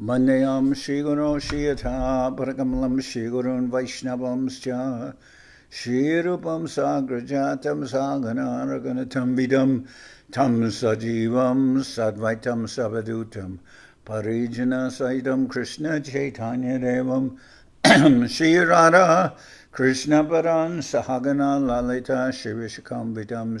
Mandayam Shri Guru Shiyatha Parakamulam Shri Gurun Vaishnavamscha Shri Rupam Sagrajatam Sagana Raganatam Vidam Tam Sajivam Sadvaitam Savadutam Parijana Saitam Krishna Chaitanya Devam Shri Radha Krishna Paran Sahagana Lalita Shivishakam Vidam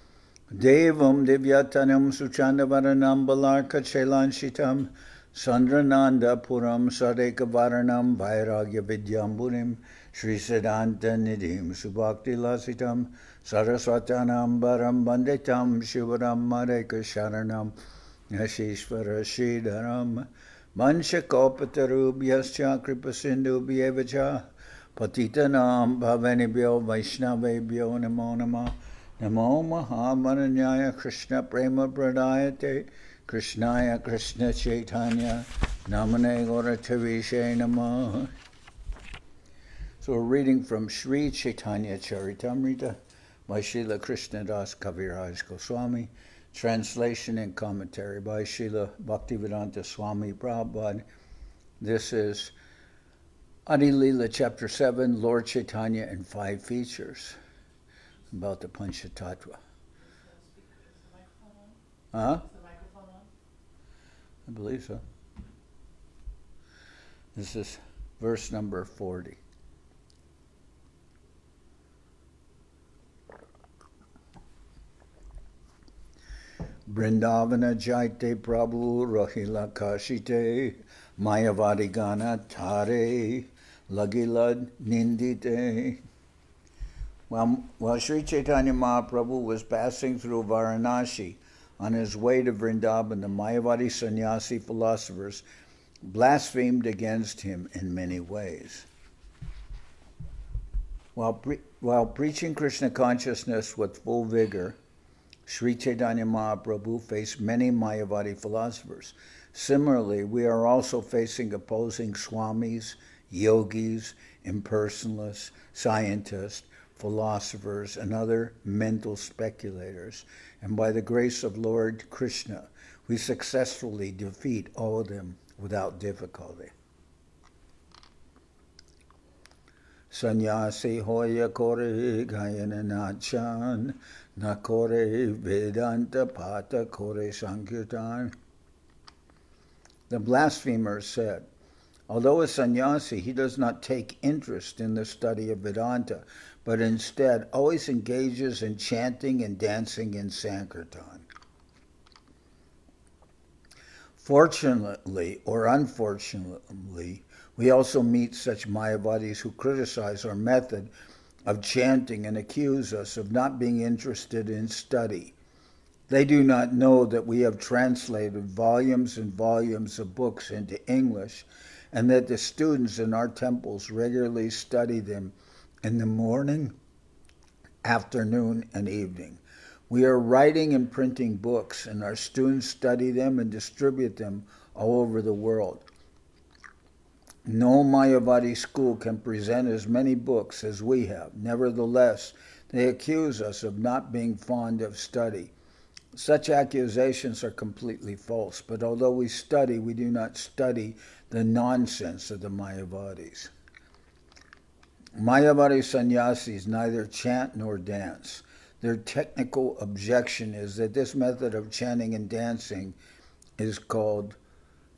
Devam Divyatanam Suchandavaranam Balarka Chelanchitam Sandrananda Puram Sadeka Varanam Vairagya Vidyamburim Sri Siddhanta Nidhim Subhakti Lasitam Saraswatanam Baram Banditam Shivaram Mareka Sharanam Yashishvara Sridharam Mansha Kopatarubhyascha Kripasindu Bhyevacha Patitanam Bhavanibhyo Vaishnavebhyo Namo Namah Namo Prema Pradayate Krishnaya Krishna Chaitanya Namane Gaurachavishe Namah So we're reading from Sri Chaitanya Charitamrita by Srila Krishna Das Kaviraj Goswami, translation and commentary by Srila Bhaktivedanta Swami Prabhupada. This is Adi Lila chapter 7, Lord Chaitanya and five features about the Panchatattva. Huh? Is the microphone on? I believe so. This is verse number 40. Brindavana Jaite Prabhu Rahila Kashite Mayavadi Gana Tare Lagilad Nindite. While, while Sri Chaitanya Mahaprabhu was passing through Varanasi on his way to Vrindavan, the Mayavadi sannyasi philosophers blasphemed against him in many ways. While, pre- while preaching Krishna consciousness with full vigor, Sri Chaitanya Mahaprabhu faced many Mayavadi philosophers. Similarly, we are also facing opposing swamis, yogis, impersonalists, scientists, philosophers, and other mental speculators. And by the grace of Lord Krishna, we successfully defeat all of them without difficulty. Sanyasi hoya kore gayana nachan na kore vedanta pata kore sankirtan. The blasphemer said, although a sannyasi, he does not take interest in the study of Vedanta, but instead always engages in chanting and dancing in Sankirtan. Fortunately or unfortunately, we also meet such Mayavadis who criticize our method of chanting and accuse us of not being interested in study. They do not know that we have translated volumes and volumes of books into English and that the students in our temples regularly study them in the morning, afternoon, and evening. We are writing and printing books, and our students study them and distribute them all over the world. No Mayavadi school can present as many books as we have. Nevertheless, they accuse us of not being fond of study. Such accusations are completely false, but although we study, we do not study the nonsense of the Mayavadis. Mayavadi sannyasis neither chant nor dance. Their technical objection is that this method of chanting and dancing is called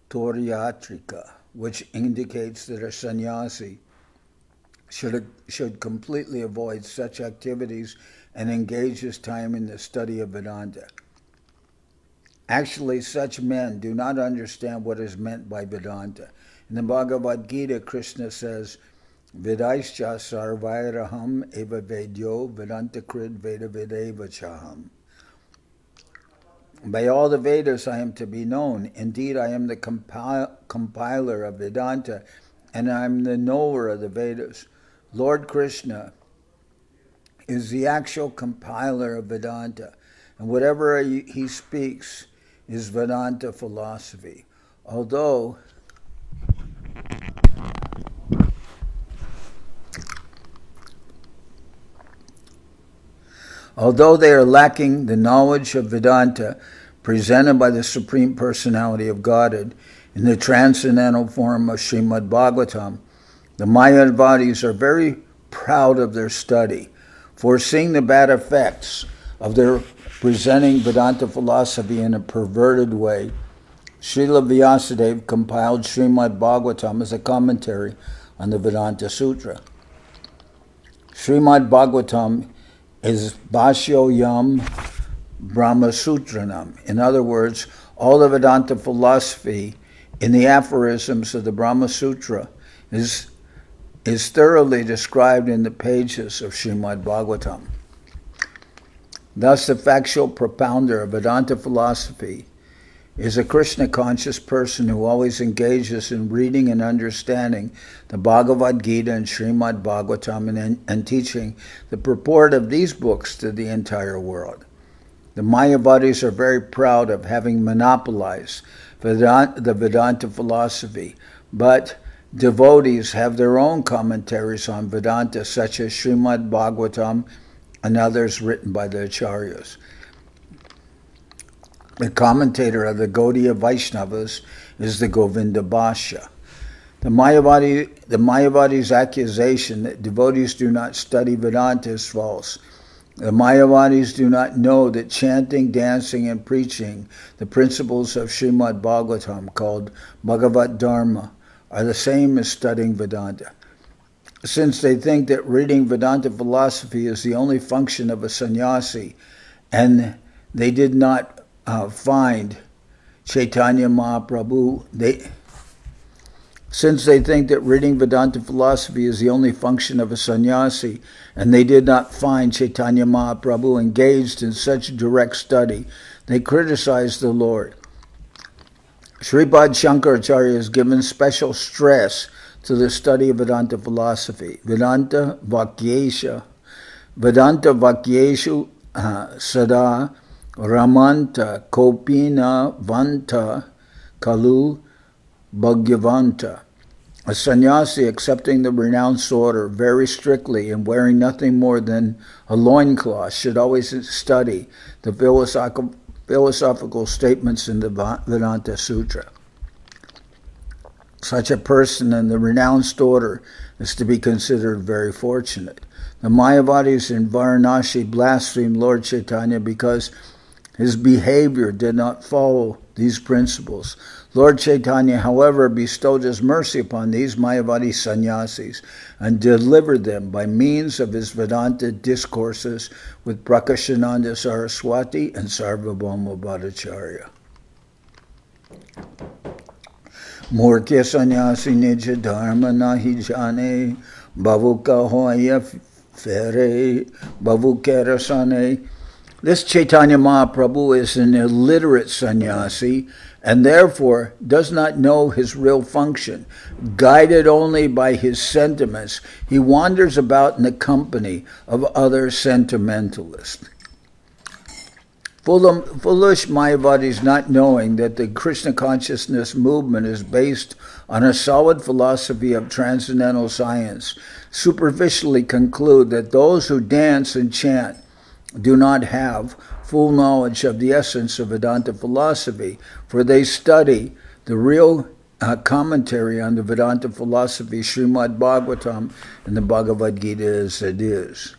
Tauryatrika, which indicates that a sannyasi should, should completely avoid such activities and engage his time in the study of Vedanta. Actually, such men do not understand what is meant by Vedanta. In the Bhagavad Gita, Krishna says, Vidaischa sarvairaham eva vedyo vedanta krid veda vedeva chaham. By all the Vedas I am to be known. Indeed, I am the compiler of Vedanta, and I am the knower of the Vedas. Lord Krishna is the actual compiler of Vedanta, and whatever he speaks is Vedanta philosophy. Although Although they are lacking the knowledge of Vedanta presented by the Supreme Personality of Godhead in the transcendental form of Srimad Bhagavatam, the Mayavadis are very proud of their study, foreseeing the bad effects of their presenting Vedanta philosophy in a perverted way. Srila Vyasadeva compiled Srimad Bhagavatam as a commentary on the Vedanta Sutra. Srimad Bhagavatam is Bhashyo Yam Brahma Sutranam. In other words, all the Vedanta philosophy in the aphorisms of the Brahma Sutra is, is thoroughly described in the pages of Srimad Bhagavatam. Thus, the factual propounder of Vedanta philosophy is a Krishna conscious person who always engages in reading and understanding the Bhagavad Gita and Srimad Bhagavatam and, and teaching the purport of these books to the entire world. The Mayavadis are very proud of having monopolized the Vedanta philosophy, but devotees have their own commentaries on Vedanta, such as Srimad Bhagavatam and others written by the Acharyas the commentator of the Gaudiya Vaishnavas is the Govinda Bhashya. The Mayavadi, the Mayavadi's accusation that devotees do not study Vedanta is false. The Mayavadis do not know that chanting, dancing, and preaching the principles of Srimad Bhagavatam, called Bhagavad Dharma, are the same as studying Vedanta. Since they think that reading Vedanta philosophy is the only function of a sannyasi, and they did not uh, find Chaitanya Mahaprabhu, they, since they think that reading Vedanta philosophy is the only function of a sannyasi, and they did not find Chaitanya Mahaprabhu engaged in such direct study, they criticized the Lord. Sripad Shankaracharya has given special stress to the study of Vedanta philosophy. Vedanta Vakyesha, Vedanta Vakyeshu uh, Sada Ramanta Kopina Vanta Kalu Bhagyavanta. A sannyasi accepting the renounced order very strictly and wearing nothing more than a loincloth should always study the philosophical, statements in the Vedanta Sutra. Such a person in the renounced order is to be considered very fortunate. The Mayavadis in Varanasi blasphemed Lord Chaitanya because his behavior did not follow these principles. Lord Chaitanya, however, bestowed his mercy upon these Mayavadi sannyasis and delivered them by means of his Vedanta discourses with Prakashananda Saraswati and Sarvabhauma Bhattacharya. Murtya sannyasi nija dharma nahi jane, bavuka hoya fere, bavukera rasane. This Chaitanya Mahaprabhu is an illiterate sannyasi and therefore does not know his real function. Guided only by his sentiments, he wanders about in the company of other sentimentalists. Foolish Mayavadis not knowing that the Krishna consciousness movement is based on a solid philosophy of transcendental science superficially conclude that those who dance and chant do not have full knowledge of the essence of Vedanta philosophy, for they study the real uh, commentary on the Vedanta philosophy, Srimad Bhagavatam, and the Bhagavad Gita as it is.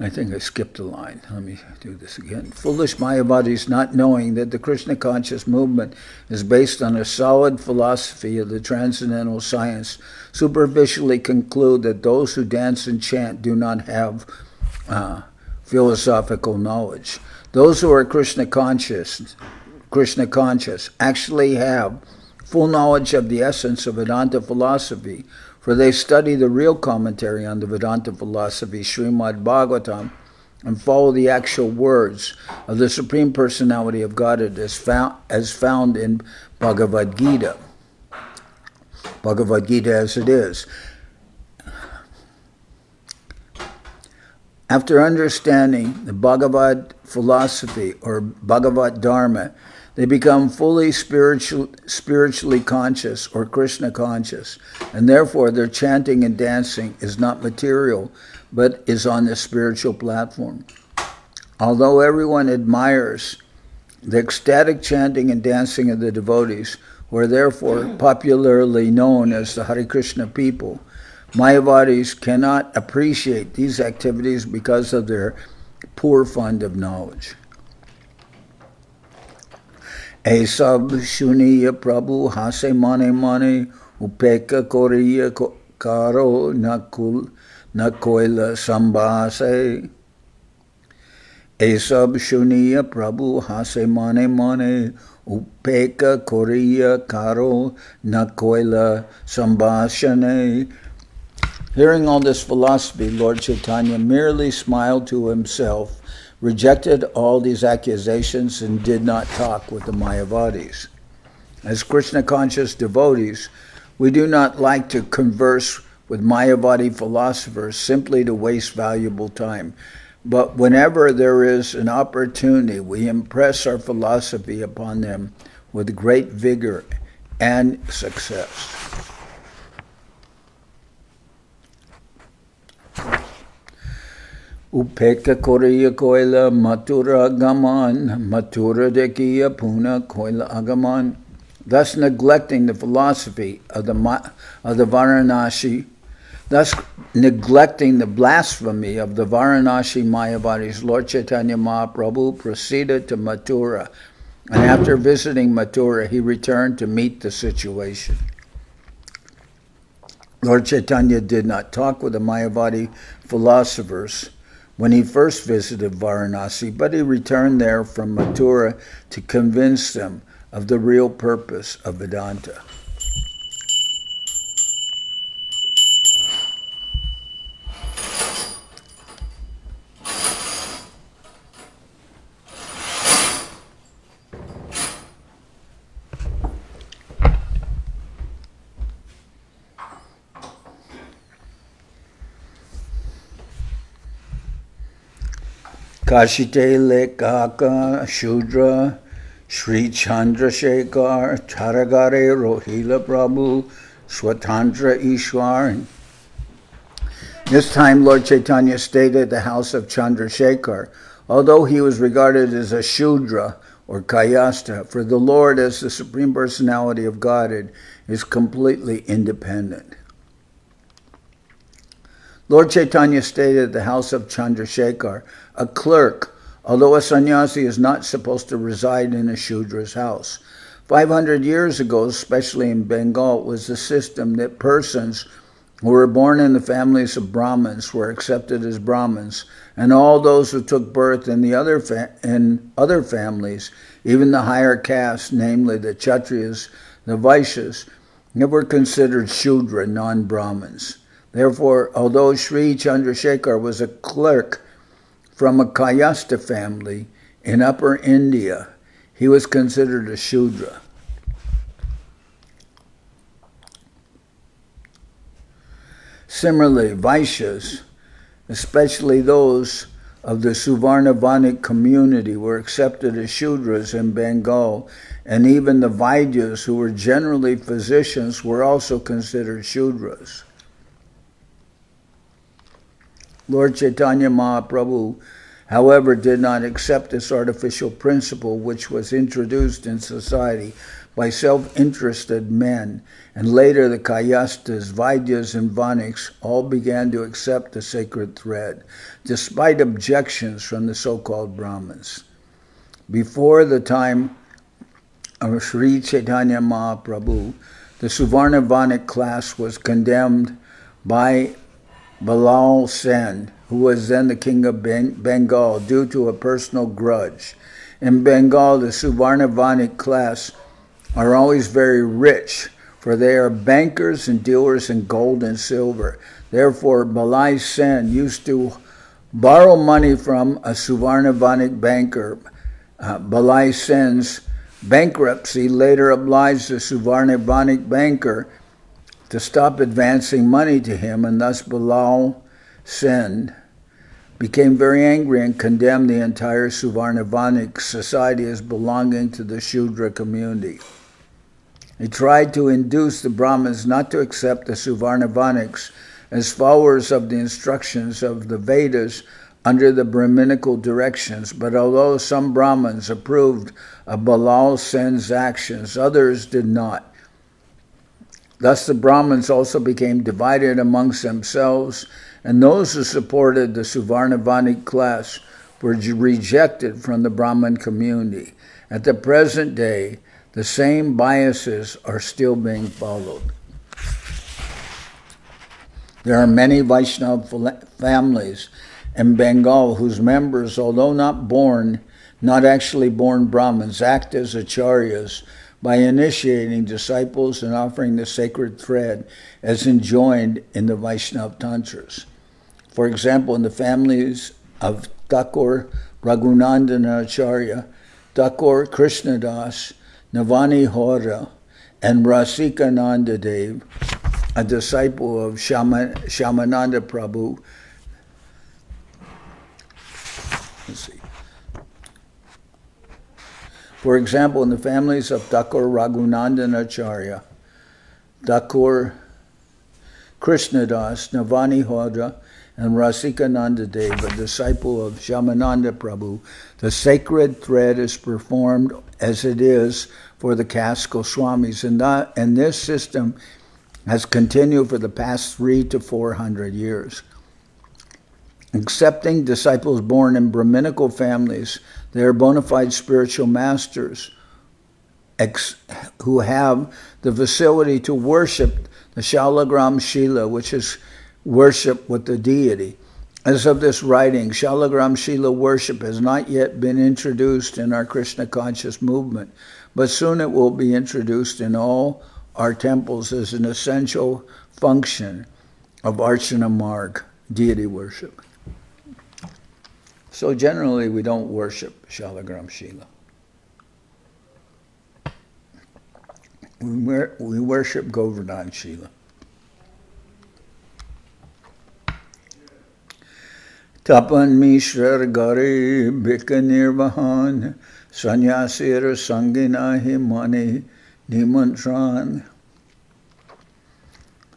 I think I skipped a line. Let me do this again. Foolish Mayavadis, not knowing that the Krishna conscious movement is based on a solid philosophy of the transcendental science, superficially conclude that those who dance and chant do not have uh, philosophical knowledge. Those who are Krishna conscious, Krishna conscious, actually have full knowledge of the essence of Vedanta philosophy, for they study the real commentary on the Vedanta philosophy, Srimad Bhagavatam, and follow the actual words of the Supreme Personality of Godhead as found, as found in Bhagavad Gita. Bhagavad Gita as it is. After understanding the Bhagavad philosophy or Bhagavad Dharma, they become fully spiritual, spiritually conscious or Krishna conscious, and therefore their chanting and dancing is not material, but is on the spiritual platform. Although everyone admires the ecstatic chanting and dancing of the devotees, who are therefore popularly known as the Hare Krishna people, Mayavadis cannot appreciate these activities because of their poor fund of knowledge. Esab Shuniya Prabhu Hase Mane Mane Upeka Koriya Karo Nakul Nakoila Sambase Esab Shuniya Prabhu Hase Mane Upeka Koriya Karo Nakoila Sambashane Hearing all this philosophy, Lord Chaitanya merely smiled to himself, rejected all these accusations, and did not talk with the Mayavadis. As Krishna conscious devotees, we do not like to converse with Mayavadi philosophers simply to waste valuable time. But whenever there is an opportunity, we impress our philosophy upon them with great vigor and success. Upeka Korea Koila Matura Gaman, Matura Dekiya Puna Koila Agaman, thus neglecting the philosophy of the, of the Varanasi, thus neglecting the blasphemy of the Varanasi Mayavadis, Lord Chaitanya Mahaprabhu proceeded to Mathura, and after visiting Mathura, he returned to meet the situation. Lord Chaitanya did not talk with the Mayavadi philosophers when he first visited Varanasi, but he returned there from Mathura to convince them of the real purpose of Vedanta. Kashite Lekaka Shudra Sri Chandrasekhar Charagare Rohila Prabhu Swatantra Ishwar. This time, Lord Chaitanya stayed at the house of Chandrasekhar, although he was regarded as a Shudra or Kayasta, for the Lord, as the Supreme Personality of Godhead, is completely independent. Lord Chaitanya stayed at the house of Chandrasekhar, a clerk, although a sannyasi is not supposed to reside in a Shudra's house. 500 years ago, especially in Bengal, was the system that persons who were born in the families of Brahmins were accepted as Brahmins, and all those who took birth in the other in other families, even the higher castes, namely the Kshatriyas, the Vaishyas, were considered Shudra, non-Brahmins. Therefore, although Sri Chandrasekhar was a clerk from a Kayasta family in Upper India, he was considered a Shudra. Similarly, Vaishyas, especially those of the Suvarnavanik community, were accepted as Shudras in Bengal, and even the Vaidyas, who were generally physicians, were also considered Shudras. Lord Chaitanya Mahaprabhu, however, did not accept this artificial principle which was introduced in society by self interested men, and later the Kayastas, Vaidyas, and Vaniks all began to accept the sacred thread, despite objections from the so called Brahmins. Before the time of Sri Chaitanya Mahaprabhu, the Suvarna Vanik class was condemned by Ballal Sen, who was then the king of Bengal, due to a personal grudge. In Bengal, the Suvarnavanik class are always very rich, for they are bankers and dealers in gold and silver. Therefore, Ballal Sen used to borrow money from a Suvarnavanik banker. Uh, Sen's bankruptcy later obliged the Suvarnavanik banker to stop advancing money to him, and thus Ballal Sen became very angry and condemned the entire Suvarnavanik society as belonging to the Shudra community. He tried to induce the Brahmins not to accept the Suvarnavaniks as followers of the instructions of the Vedas under the Brahminical directions, but although some Brahmins approved of Ballal Sen's actions, others did not. Thus the Brahmins also became divided amongst themselves, and those who supported the Suvarnavanik class were rejected from the Brahmin community. At the present day, the same biases are still being followed. There are many Vaishnava families in Bengal whose members, although not born, not actually born Brahmins, act as acharyas by initiating disciples and offering the sacred thread as enjoined in the Vaishnava Tantras. For example, in the families of Thakur Raghunandana Acharya, Thakur Krishnadas, Navani Hoda, and Rasikananda Dev, a disciple of Shama, Shyamananda Prabhu. Let's see. For example, in the families of Thakur Raghunandan Acharya, Thakur Krishnadas, Navani Hoda, and Rasikananda Dev, a disciple of Shyamananda Prabhu, the sacred thread is performed as it is for the caste Goswamis. And, that, and this system has continued for the past three to four hundred years. Accepting disciples born in Brahminical families, they are bona fide spiritual masters who have the facility to worship the Shalagram Shila, which is worship with the deity. As of this writing, Shalagram Shila worship has not yet been introduced in our Krishna conscious movement, but soon it will be introduced in all our temples as an essential function of Archana Marg, deity worship. So generally, we don't worship Shalagram Shila. We, worship Govardhan Shila. Tapan Mishra Gari Bika Nirvahan Sanyasir Sanginahi Mani Nimantran.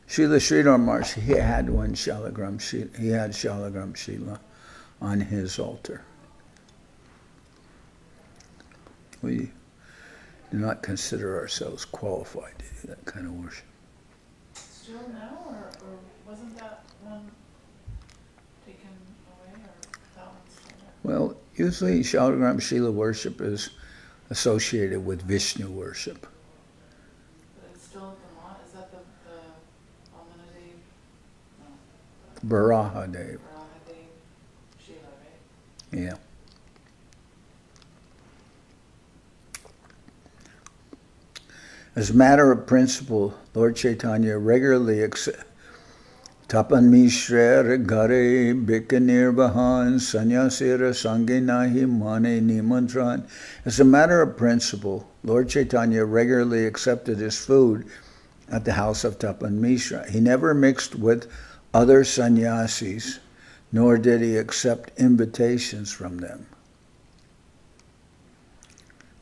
Srila Sridhar Maharaj, he had one Shalagram Shila, he had Shalagram Shila on his altar. We do not consider ourselves qualified to do that kind of worship. Still now, or, or wasn't that one taken away, or that one's still there? Well, usually Shalagram Shila worship is associated with Vishnu worship. But it's still the is that the, the Almanadev? No. Barahadev. Barahadev Shila, right? Yeah. As a matter of principle, Lord Chaitanya regularly accepts Tapan Mishra Gare Bikanirvahan Sanyasira Sanginahi Mane Nimantran. As a matter of principle, Lord Chaitanya regularly accepted his food at the house of Tapan Mishra. He never mixed with other sannyasis, nor did he accept invitations from them.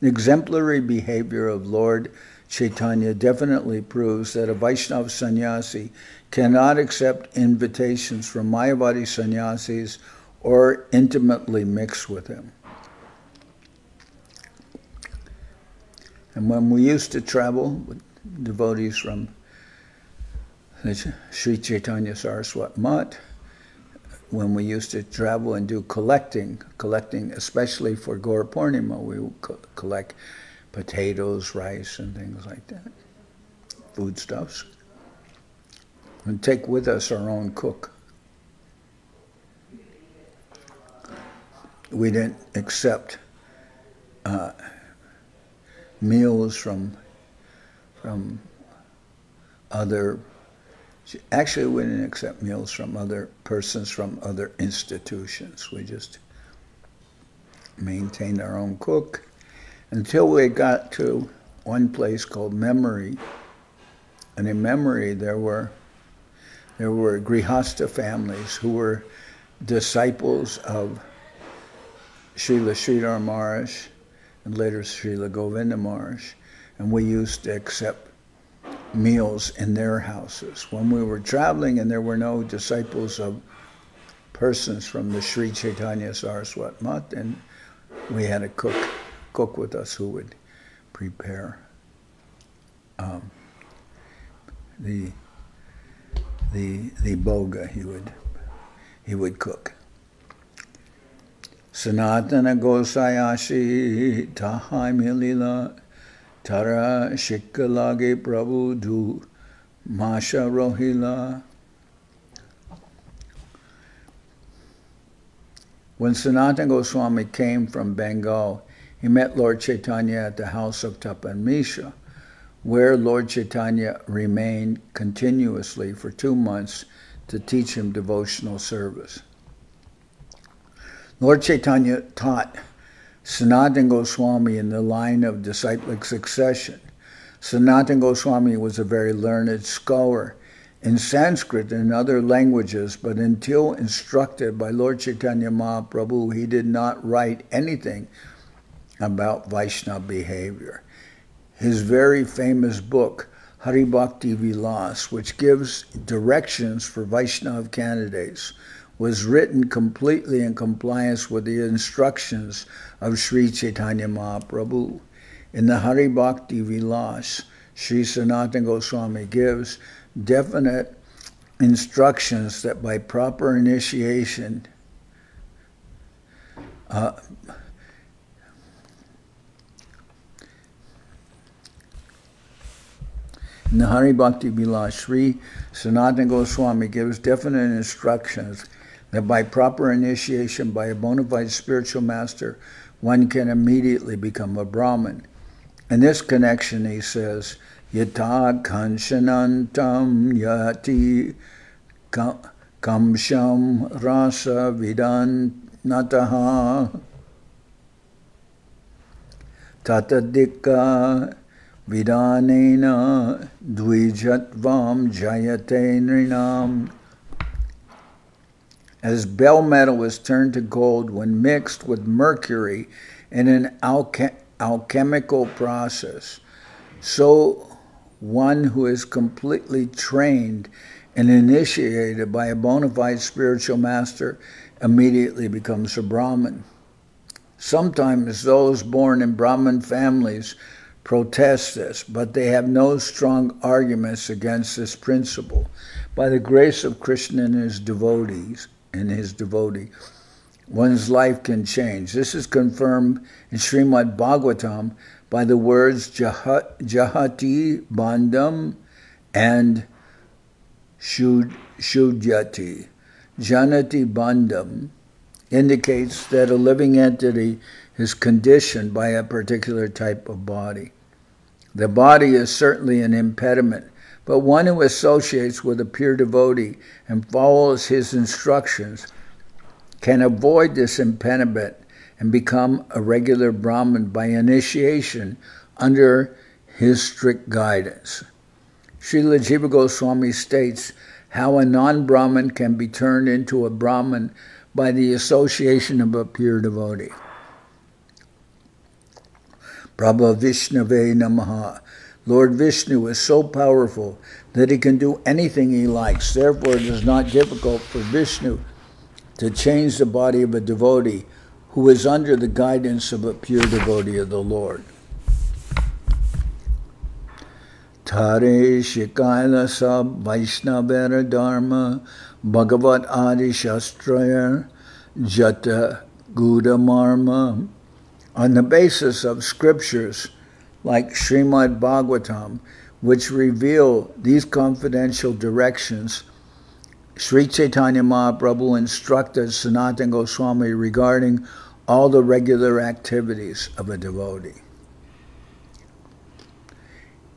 The exemplary behavior of Lord Chaitanya definitely proves that a Vaishnava sannyasi cannot accept invitations from Mayavadi sannyasis or intimately mix with them. And when we used to travel with devotees from Sri Chaitanya Saraswat Math, when we used to travel and do collecting, collecting especially for Gaur we would co- collect potatoes, rice, and things like that, foodstuffs and take with us our own cook. We didn't accept uh, meals from from other. Actually, we didn't accept meals from other persons from other institutions. We just maintained our own cook until we got to one place called Memari. And in Memari, there were there were Grihasta families who were disciples of Srila Sridhar Maharaj and later Srila Govinda Maharaj. And we used to accept meals in their houses. When we were traveling and there were no disciples of persons from the Sri Chaitanya Saraswat Math, and we had a cook cook with us who would prepare um, the the the boga. He would he would cook. Sanatana Gosayashi Tahai Milila Tara Shikalage Prabhu Du Masha Rohila. When Sanatana Goswami came from Bengal, he met Lord Chaitanya at the house of Tapan Mishra, where Lord Chaitanya remained continuously for two months to teach him devotional service. Lord Chaitanya taught Sanatan Goswami in the line of disciplic succession. Sanatan Goswami was a very learned scholar in Sanskrit and other languages, but until instructed by Lord Chaitanya Mahaprabhu, he did not write anything about Vaishnava behavior. His very famous book, Hari Bhakti Vilas, which gives directions for Vaishnava candidates, was written completely in compliance with the instructions of Sri Chaitanya Mahaprabhu. In the Hari Bhakti Vilas, Sri Sanatana Goswami gives definite instructions that by proper initiation, uh, in the Hari Bhakti Vilas, Sri Sanatana Goswami gives definite instructions that by proper initiation by a bona fide spiritual master, one can immediately become a Brahmin. In this connection, he says, Yata kanshanantam yati kamsham rasa vidanataha tatadika vidanena dvijatvam jayate nrinam as bell metal is turned to gold when mixed with mercury in an alche- alchemical process, so one who is completely trained and initiated by a bona fide spiritual master immediately becomes a Brahmin. Sometimes those born in Brahmin families protest this, but they have no strong arguments against this principle. By the grace of Krishna and his devotees, and his devotee, one's life can change. This is confirmed in Srimad Bhagavatam by the words Jahati Bandham and Shudhyati. Jahati Bandham indicates that a living entity is conditioned by a particular type of body. The body is certainly an impediment, but one who associates with a pure devotee and follows his instructions can avoid this impediment and become a regular Brahmin by initiation under his strict guidance. Srila Jiva Goswami states how a non Brahmin can be turned into a Brahmin by the association of a pure devotee. Prabha Vishnave Namaha. Lord Vishnu is so powerful that he can do anything he likes. Therefore, it is not difficult for Vishnu to change the body of a devotee who is under the guidance of a pure devotee of the Lord. Tare Shikaila Sab Vaishnavera Dharma Bhagavat Adi Shastraya Jata Guda Marma. On the basis of scriptures like Srimad Bhagavatam, which reveal these confidential directions, Sri Chaitanya Mahaprabhu instructed Sanatana Goswami regarding all the regular activities of a devotee.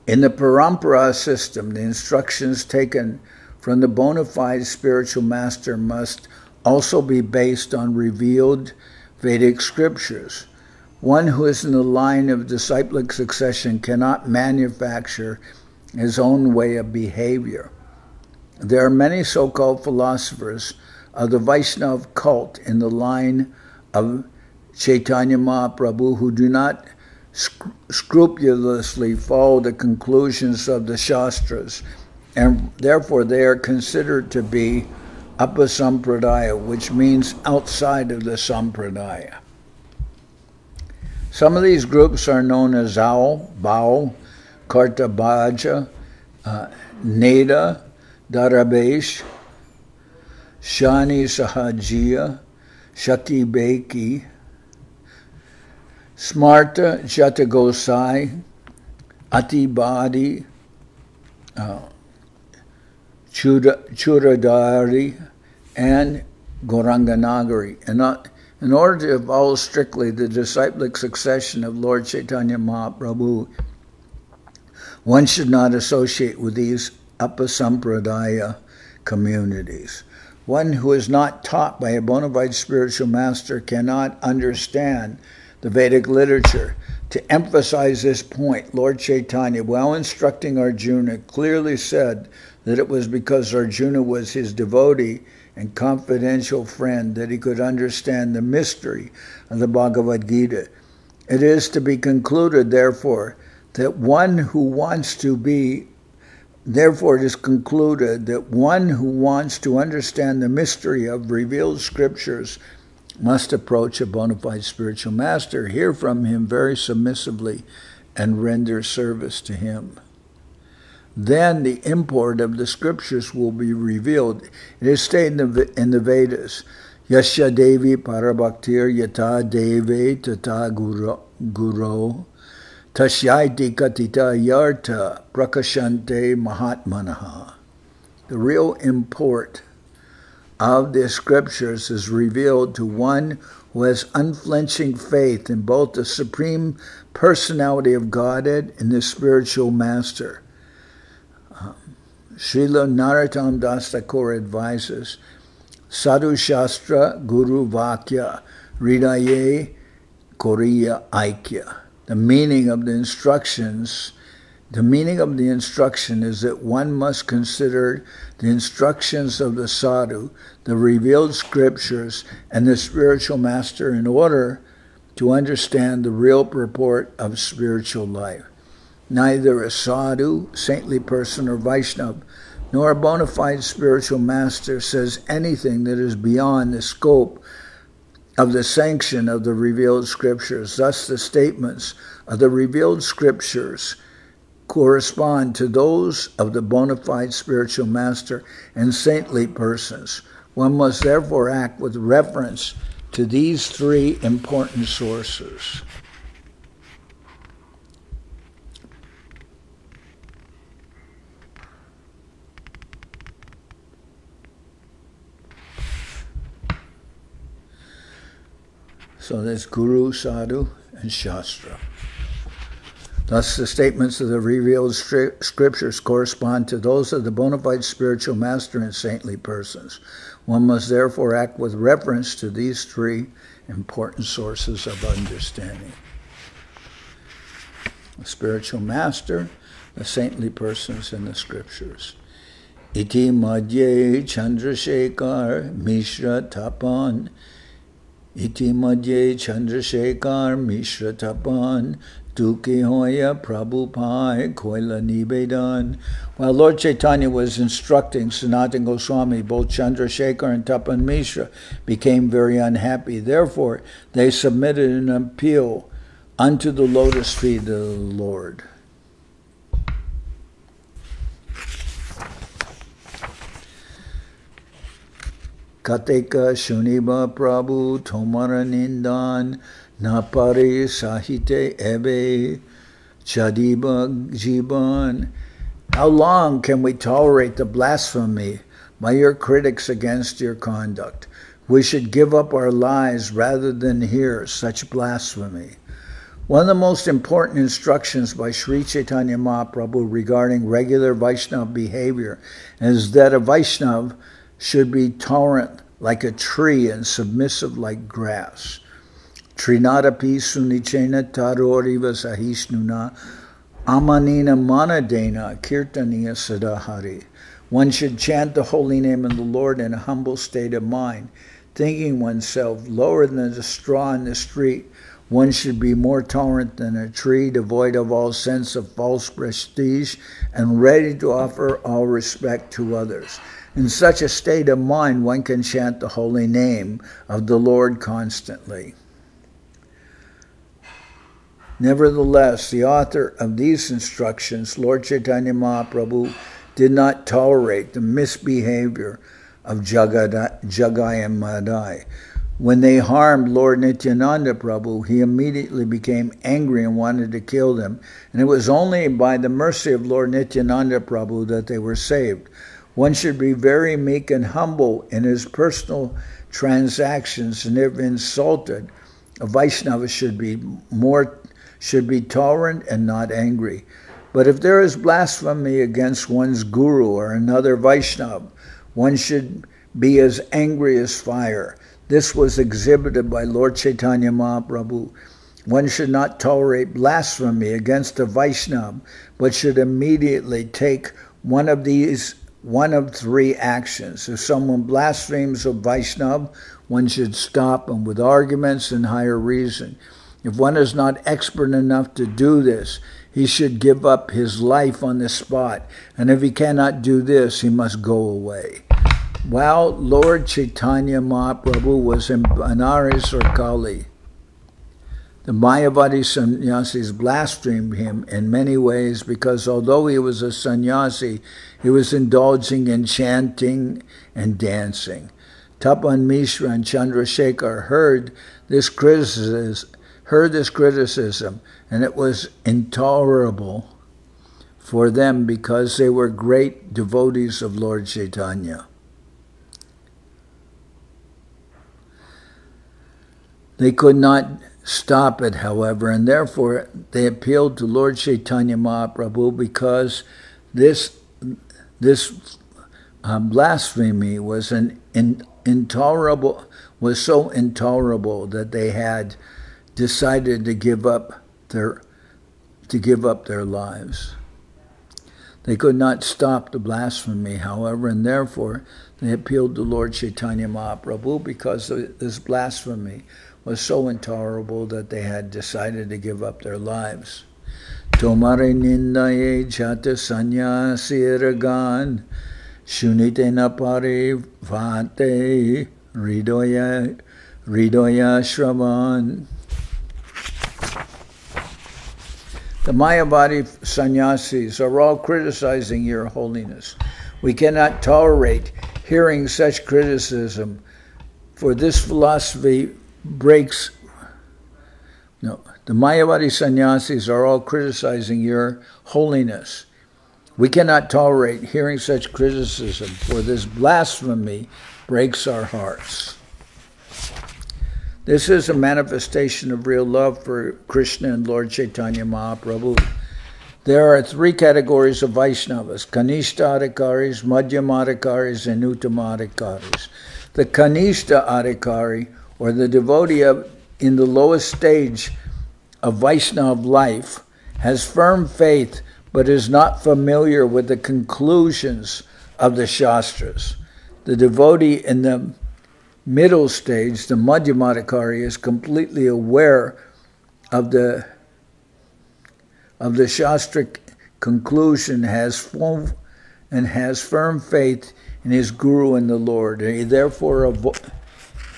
In the Parampara system, the instructions taken from the bona fide spiritual master must also be based on revealed Vedic scriptures. One who is in the line of disciplic succession cannot manufacture his own way of behavior. There are many so called philosophers of the Vaishnava cult in the line of Chaitanya Mahaprabhu who do not sc- scrupulously follow the conclusions of the Shastras, and therefore they are considered to be apasampradaya, which means outside of the sampradaya. Some of these groups are known as Ao, Bao, Kartabhaja, uh, Neda, Darabesh, Shani Sahajia, Sakhi Bheki, Smarta Jatagosai, Atibadi, uh, Churadhari, and Goranganagari. And not, in order to follow strictly the disciplic succession of Lord Chaitanya Mahaprabhu, one should not associate with these apasampradaya communities. One who is not taught by a bona fide spiritual master cannot understand the Vedic literature. To emphasize this point, Lord Chaitanya, while instructing Arjuna, clearly said that it was because Arjuna was his devotee and confidential friend that he could understand the mystery of the Bhagavad Gita. It is to be concluded, therefore, that one who wants to be Therefore, it is concluded that one who wants to understand the mystery of revealed scriptures must approach a bona fide spiritual master, hear from him very submissively, and render service to him. Then the import of the scriptures will be revealed. It is stated in the, in the Vedas, Yasya Devi Parabhaktir Yata Devi Tata Guru, guru Tashyaiti Katita Yarta Prakashante Mahatmanaha. The real import of the scriptures is revealed to one who has unflinching faith in both the supreme personality of Godhead and the spiritual master. Um, Srila Narottam Das Thakur advises Sadhu Shastra Guru Vakya Ridaye Korea Aikya the meaning of the instructions, the meaning of the instruction is that one must consider the instructions of the sadhu, the revealed scriptures, and the spiritual master in order to understand the real purport of spiritual life. Neither a sadhu, saintly person, or Vaishnava, nor a bona fide spiritual master says anything that is beyond the scope of the sanction of the revealed scriptures. Thus, the statements of the revealed scriptures correspond to those of the bona fide spiritual master and saintly persons. One must therefore act with reference to these three important sources. So there's Guru, Sadhu, and Shastra. Thus, the statements of the revealed scriptures correspond to those of the bona fide spiritual master and saintly persons. One must therefore act with reference to these three important sources of understanding the spiritual master, the saintly persons, and the scriptures. Iti madhye chandrasekhar mishra tapan Iti madhye Chandrasekhar Mishra Tapan Duke Hoya Prabhupada Koila Nibedan. While Lord Chaitanya was instructing Sanatana Goswami, both Chandrasekhar and Tapan Mishra became very unhappy. Therefore, they submitted an appeal unto the lotus feet of the Lord. Kateka Shuniba Prabhu Tomara Nindan Napare Sahite Ebe Chadiba Jiban. How long can we tolerate the blasphemy by your critics against your conduct? We should give up our lives rather than hear such blasphemy. One of the most important instructions by Sri Chaitanya Mahaprabhu regarding regular Vaishnava behavior is that a Vaishnava should be tolerant like a tree and submissive like grass. Trinadapi sunichena taroriva sahisnuna amanina manadena kirtaniya sadahari. One should chant the holy name of the Lord in a humble state of mind, thinking oneself lower than the straw in the street one should be more tolerant than a tree, devoid of all sense of false prestige, and ready to offer all respect to others. In such a state of mind, one can chant the holy name of the Lord constantly. Nevertheless, the author of these instructions, Lord Chaitanya Mahaprabhu, did not tolerate the misbehavior of Jagai and Madai. When they harmed Lord Nityananda Prabhu, he immediately became angry and wanted to kill them. And it was only by the mercy of Lord Nityananda Prabhu that they were saved. One should be very meek and humble in his personal transactions, and if insulted, a Vaishnava should be more should be tolerant and not angry. But if there is blasphemy against one's guru or another Vaishnava, one should be as angry as fire. This was exhibited by Lord Chaitanya Mahaprabhu. One should not tolerate blasphemy against a Vaishnava, but should immediately take one of these, one of three actions. If someone blasphemes a Vaishnava, one should stop him with arguments and higher reason. If one is not expert enough to do this, he should give up his life on the spot. And if he cannot do this, he must go away. While Lord Chaitanya Mahaprabhu was in Banaras or Kashi, the Mayavadi sannyasis blasphemed him in many ways because although he was a sannyasi, he was indulging in chanting and dancing. Tapan Mishra and Chandrasekhar heard this criticism, heard this criticism, and it was intolerable for them because they were great devotees of Lord Chaitanya. They could not stop it, however, and therefore they appealed to Lord Chaitanya Mahaprabhu because this this um, blasphemy was an in, intolerable was so intolerable that they had decided to give up their to give up their lives. They could not stop the blasphemy, however, and therefore they appealed to Lord Chaitanya Mahaprabhu because this blasphemy was so intolerable that they had decided to give up their lives. Tomare nindaye jata sanyasiragan shunite napare vate ridoya ridoya shravan. The Mayavadi sannyasis are all criticizing your holiness. We cannot tolerate hearing such criticism, for this philosophy breaks. No, the Mayavadi sannyasis are all criticizing your holiness. We cannot tolerate hearing such criticism, for this blasphemy breaks our hearts. This is a manifestation of real love for Krishna and Lord Chaitanya Mahaprabhu. There are three categories of Vaishnavas Kanishta Adhikaris, Madhyama Adhikaris, and Uttama Adhikaris. The Kanishta Adhikari or the devotee of, in the lowest stage of Vaishnava life has firm faith but is not familiar with the conclusions of the Shastras. The devotee in the middle stage, the Madhyamadhikari, is completely aware of the of the Shastric conclusion, has full and has firm faith in his guru and the Lord. He therefore avo-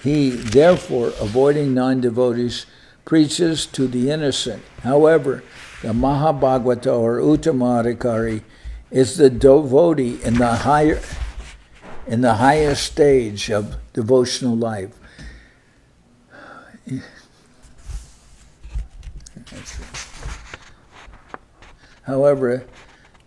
he, therefore, avoiding non devotees, preaches to the innocent. However, the Mahabhagavata or Uttamadhikari is the devotee in the higher in the highest stage of devotional life. However,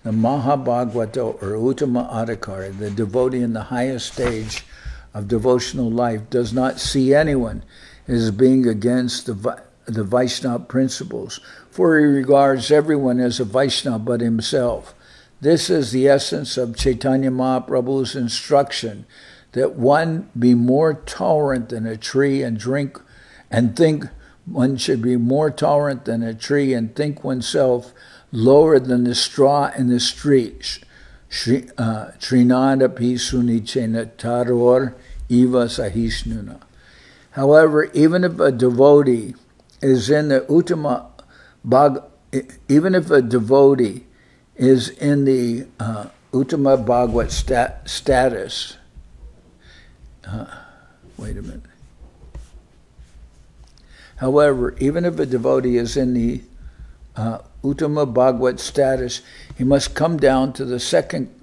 the Mahabhagavata or Uttama Adhikari, the devotee in the highest stage of devotional life does not see anyone as being against the, the Vaishnava principles, for he regards everyone as a Vaishnava but himself. This is the essence of Chaitanya Mahaprabhu's instruction that one be more tolerant than a tree and drink and think one should be more tolerant than a tree and think oneself lower than the straw in the street. Uh, Trinada pisunichena taror eva sahisnuna. However, even if a devotee is in the Uttama Bhag, even if a devotee is in the uh, Uttama Bhagavad stat, status, uh, wait a minute. However, even if a devotee is in the uh, Uttama Bhagavad status, he must come down to the second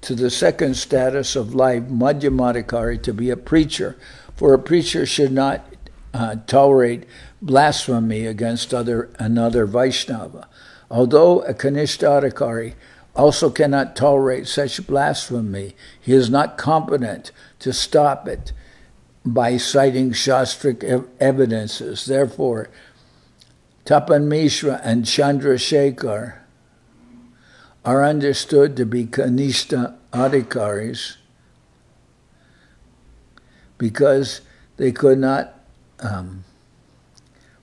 to the second status of life, Madhyamadhikari, to be a preacher. For a preacher should not uh, tolerate blasphemy against other another Vaishnava. Although a Kanishta also cannot tolerate such blasphemy, he is not competent to stop it by citing Shastric ev- evidences. Therefore, Tapan Mishra and Chandrasekhar are understood to be Kanishta Adhikaris because they could not um,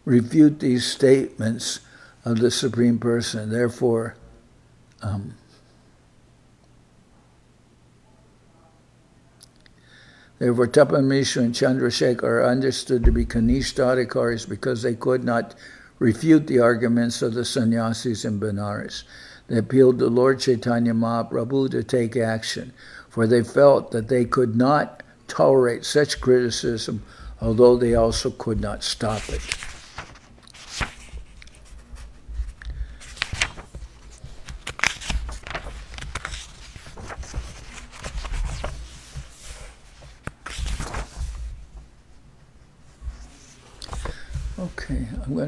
refute these statements of the Supreme Person. Therefore, um, Therefore, Tapan and Chandrasekhar are understood to be Kanishta because they could not refute the arguments of the sannyasis in Benares. They appealed to Lord Chaitanya Mahaprabhu to take action, for they felt that they could not tolerate such criticism, although they also could not stop it.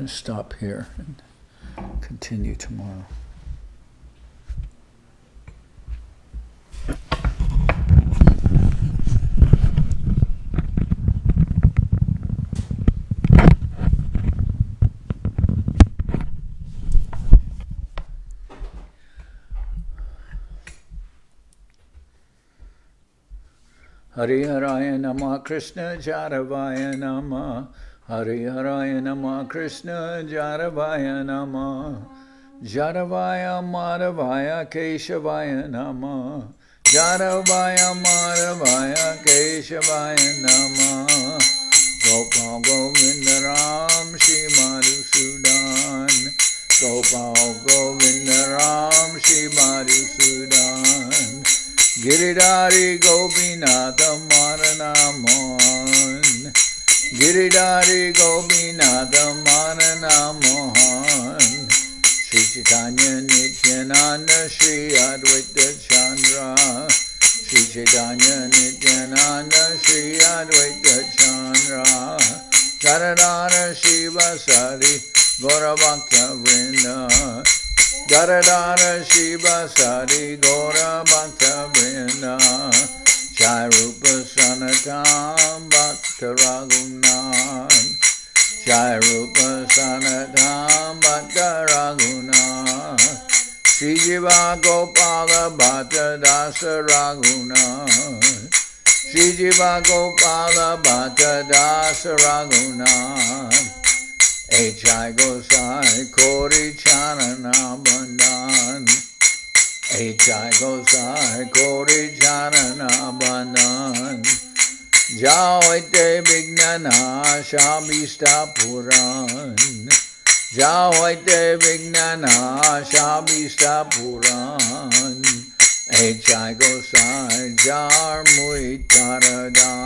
Going to stop here and continue tomorrow. Hare Nama Krishna Jaravaya Nama Hare Nama Krishna Jaravaya Nama Jaravaya Madhavaya Keshavaya Nama Jaravaya Madhavaya Keshavaya Nama Gopal Govinda Ram Shri Madhusudan Gopal Govinda Ram Shri Madhusudan Giridhari Gopinatha Maranamon Giridhari Gopinatha Maranamon Sri Chaitanya Nityananda Sri Advaita Chandra Sri Chaitanya Nityananda Sri Advaita Chandra Gadadhara Shiva Sari Gaurabhakta Vrinda Gadadhara Shiva Sari Gora Bhakta Vrinda Jai Rupa Sanatan Bhakta Raghunath Jai Rupa Sanatan Bhakta Raghunath Sri Jiva Gopala Bhatta Dasa Raghunath Sri Jiva Gopala Bhatta Dasa Raghunath H.I. Gosai Kori Charana Bandhan H.I. Gosai Kori Charana Bandhan Jaoite Vignana Shabista Puran Jaoite Vignana Shabista Puran H.I. Gosai Jar Muitaradar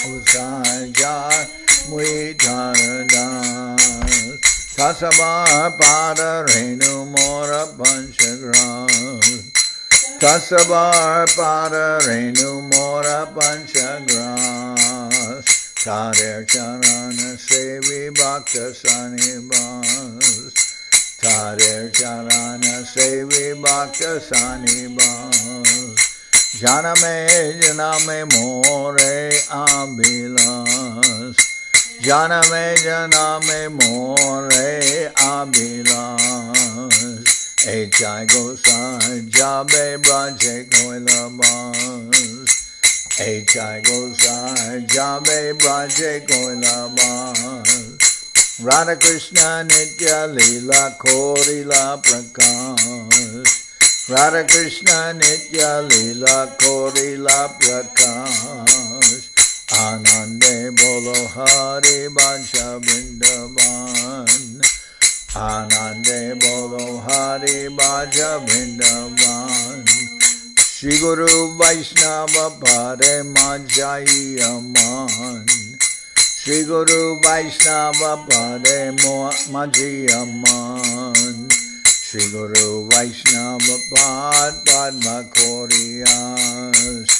Gosai Jar Muitaradas Tasabar Pada Renu Mora Panchagras Tasabar Pada Renu Mora Panchagras Tader Charana Sevi Bhakta Sanibas Tader Charana Sevi Bhakta Sanibas Janame Janame More जन में जना में मोर अभिलास ए चाय जा जब बज गोल बास ए चाय गो जब बज गोल बास राधा कृष्ण नित्य लीला खोरिला प्रकाश। राधा कृष्ण नित्य लीला खोरिला प्रकाश। आनंदे बोलो, हरे बादशाह बृंदवान आनंदे बोलो, हरे बादशाह बृंदवान श्री गुरु वैष्णव परे माजाई अमान। श्री गुरु वैष्णव परे मजी अमान। श्री गुरु वैष्णव पाद पद्म खोरियास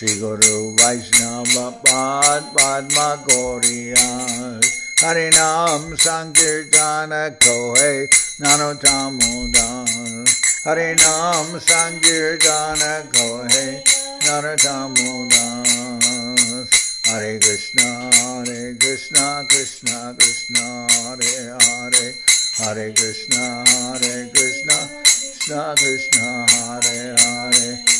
Vaishnava Pad Padma Koriyas Shri Guru Vaishnava Pad Padma Koriyas Harinam Sankirtana Kohe Nanotamudar Harinam Sankirtana Kohe Nanotamudar Hare Krishna, Hare Krishna, Krishna Krishna, Hare Hare, Hare Krishna, Hare Krishna, Krishna Krishna, Hare Hare,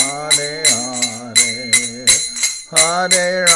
Hare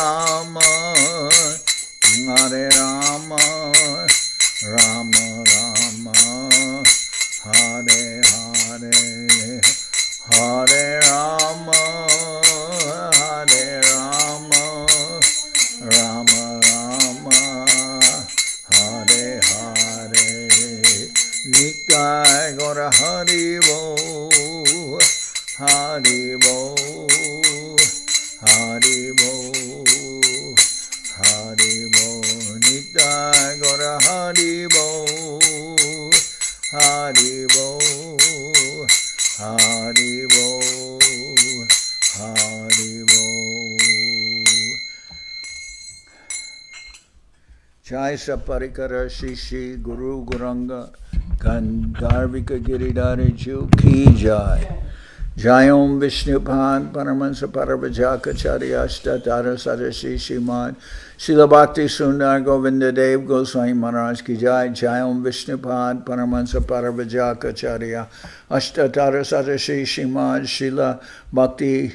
Jai Saparikara Shishi Guru Gauranga Gandharvika Giridhari Ju Ki Jai. Jai Om Vishnupad Paramahansa Parivrajakacharya Ashtatara Sadashi Shimad Srila Bhakti Sundar Govinda Dev Goswami Maharaj Ki Jai Jai Om Vishnupad Paramahansa Parivrajakacharya Ashtatara Sadashi Shimad Srila Bhakti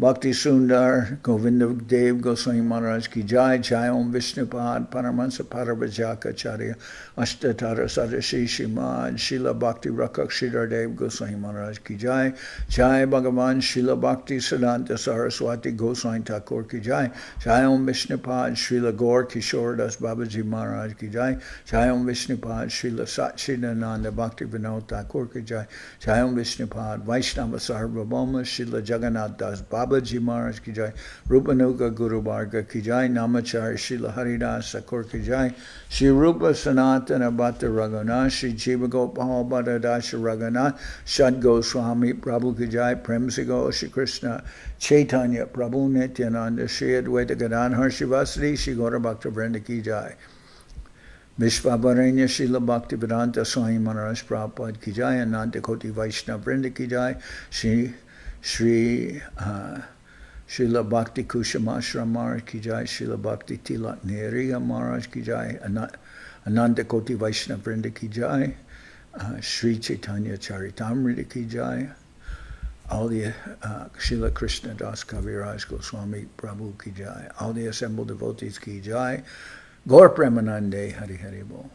uh, Su- Bhakti Sundar Govinda Dev Goswami Maharaj Ki Jai Jai Om Vishnupad Paramahansa Parivrajakacharya Ashtatara Sadashi Shimad Srila Bhakti Rakshak Shridhar Dev Goswami Maharaj Ki Jai Jai Bhagavan Srila Bhakti Siddhanta Saraswati Goswami Thakur Ki Jai Jai Om Vishnupad Srila Gaur Kishore Das Babaji Maharaj Ki Jai Jai Om Vishnupad Srila Satchidananda Bhakti Vinod Thakur Ki Jai Jai Om Vishnupad Vaishnava Sarvabhauma Srila Jagannath Das Babaji Maharaj Ki Jai Rupanuga Guru Varga Ki Jai Namacharya Srila Haridas Thakur Ki Jai Shri Rupa Sanatana Bhatta Raghunath Shri Jiva Gopal Bhatta Dasha Raghunath Shad Goswami Prabhu Ki Jai Prem Sigo Shri Krishna Chaitanya Prabhu Nityananda Shri Advaita Gadadhar Shivasri Shri Gaura Bhakta Vrinda Ki Jai Vishvabaranya Srila Bhakti Vedanta Swami Maharaj Prabhupada Ki Jai Ananta Koti Vaishnava Vrinda Ki Jai Shri Shri uh, Srila Bhakti Kushamashram Maharaj Ki Jai Srila Bhakti Tilat Neriya Maharaj Ki Jai Ana- Ananta Koti Vaishnava Vrinda Ki Jai uh, Sri Chaitanya Charitamrita Ki Jai all the uh, Srila Krishna Das Kaviraj Goswami Prabhu Ki Jai all the assembled devotees Ki Jai Gaur Premanande Hari Hari Bol